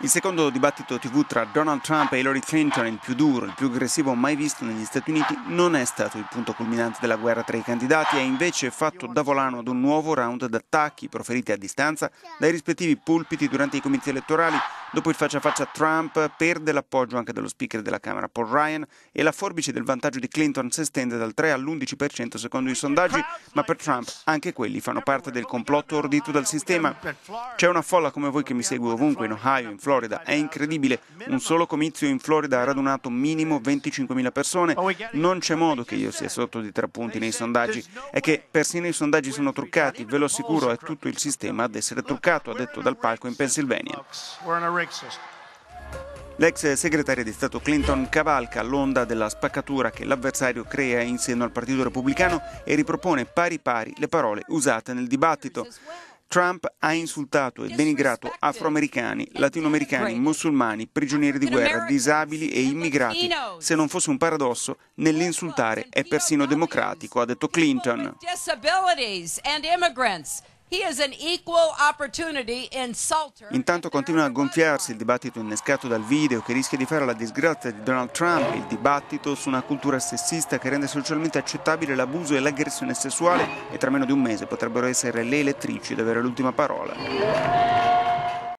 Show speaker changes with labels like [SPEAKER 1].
[SPEAKER 1] Il secondo dibattito TV tra Donald Trump e Hillary Clinton, il più duro, il più aggressivo mai visto negli Stati Uniti, non è stato il punto culminante della guerra tra i candidati, è invece fatto da volano ad un nuovo round d'attacchi proferiti a distanza dai rispettivi pulpiti durante i comizi elettorali. Dopo il faccia a faccia Trump perde l'appoggio anche dello speaker della Camera Paul Ryan e la forbice del vantaggio di Clinton si estende dal 3 all'11% secondo i sondaggi, ma per Trump anche quelli fanno parte del complotto ordito dal sistema. C'è una folla come voi che mi segue ovunque, in Ohio, in Florida. È incredibile. Un solo comizio in Florida ha radunato minimo 25.000 persone. Non c'è modo che io sia sotto di tre punti nei sondaggi. È che persino i sondaggi sono truccati. Ve lo assicuro, è tutto il sistema ad essere truccato, ha detto dal palco in Pennsylvania. L'ex segretaria di Stato Clinton cavalca l'onda della spaccatura che l'avversario crea in seno al Partito Repubblicano e ripropone pari pari le parole usate nel dibattito. Trump ha insultato e denigrato afroamericani, latinoamericani, musulmani, prigionieri di guerra, disabili e immigrati. Se non fosse un paradosso, nell'insultare è persino democratico, ha detto Clinton. Intanto continua a gonfiarsi il dibattito innescato dal video che rischia di fare la disgrazia di Donald Trump, il dibattito su una cultura sessista che rende socialmente accettabile l'abuso e l'aggressione sessuale. E tra meno di un mese potrebbero essere le elettrici ad avere l'ultima parola.